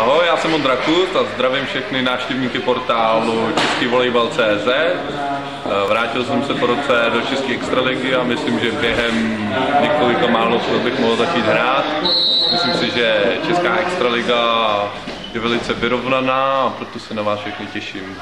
Ahoj, já jsem Ondra Kut a zdravím všechny návštěvníky portálu Český volejbal.cz. Eh, Vrátil jsem se po roce do České extraligy a myslím, že během několika málo bych mohl začít hrát. Myslím si, že Česká extraliga je velice vyrovnaná a proto se na vás všechny těším.